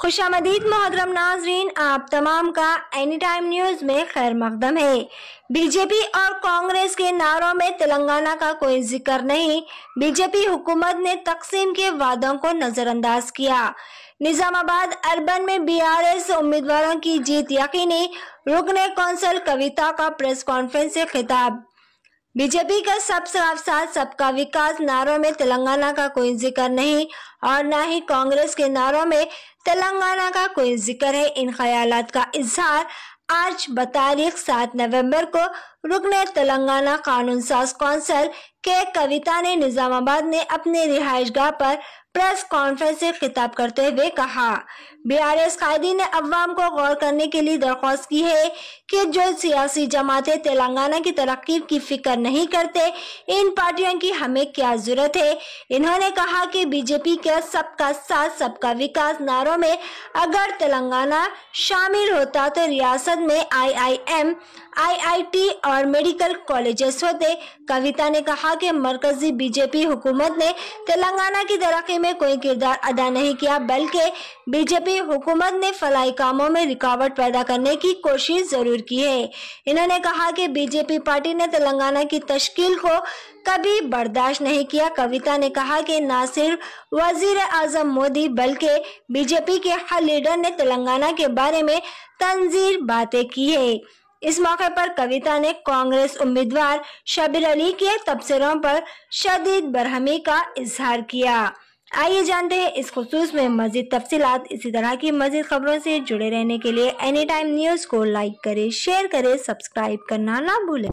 खुशामदीद, मोहतरम नाजरीन, आप तमाम का एनी टाइम न्यूज़ में खैर मकदम है। बीजेपी और कांग्रेस के नारों में तेलंगाना का कोई ज़िक्र नहीं। बीजेपी हुकूमत ने तकसीम के वादों को नजरअंदाज किया। निजामाबाद अर्बन में बीआरएस उम्मीदवारों की जीत यकीनी, रुकने कौंसल कविता का प्रेस कॉन्फ्रेंस से खिताब। बीजेपी का सबका साथ सबका विकास, नारों में तेलंगाना का कोई ज़िक्र नहीं और न ही कांग्रेस के नारों में तेलंगाना का कोई ज़िक्र है इन ख्याल का इजहार आज बतारीख सात नवंबर को रुकने तेलंगाना कानून साज कौंसल के कविता ने निजामाबाद में अपने रिहाइश गाह पर प्रेस कॉन्फ्रेंस से खिताब करते हुए कहा, बीआरएस कायदी ने अवाम को गौर करने के लिए दरख्वास्त की है कि जो सियासी जमातें तेलंगाना की तरक्की की फ़िक्र नहीं करते, इन पार्टियों की हमें क्या ज़रूरत है? इन्होंने कहा कि बीजेपी के सबका साथ, सबका विकास नारों में अगर तेलंगाना शामिल होता तो रियासत में आईआईएम, आईआईटी और मेडिकल कॉलेजेस होते। कविता ने कहा कि मरकजी बीजेपी हुकूमत ने तेलंगाना की तरक्की में कोई किरदार अदा नहीं किया, बल्कि बीजेपी हुकूमत ने फलाई कामों में रुकावट पैदा करने की कोशिश ज़रूर की है। इन्होंने कहा कि बीजेपी पार्टी ने तेलंगाना की तश्कील को कभी बर्दाश्त नहीं किया। कविता ने कहा कि न सिर्फ़ वज़ीर आज़म मोदी, बल्कि बीजेपी के हर लीडर ने तेलंगाना के बारे में तंजीर बातें की है। इस मौके पर कविता ने कांग्रेस उम्मीदवार शबीर अली के तबसरों पर शदीद बरहमी का इजहार किया। आइए जानते हैं इस खसूस में मजीद तफसीत इसी तरह की मजीद खबरों से जुड़े रहने के लिए एनी टाइम न्यूज़ को लाइक करें शेयर करें सब्सक्राइब करना ना भूलें।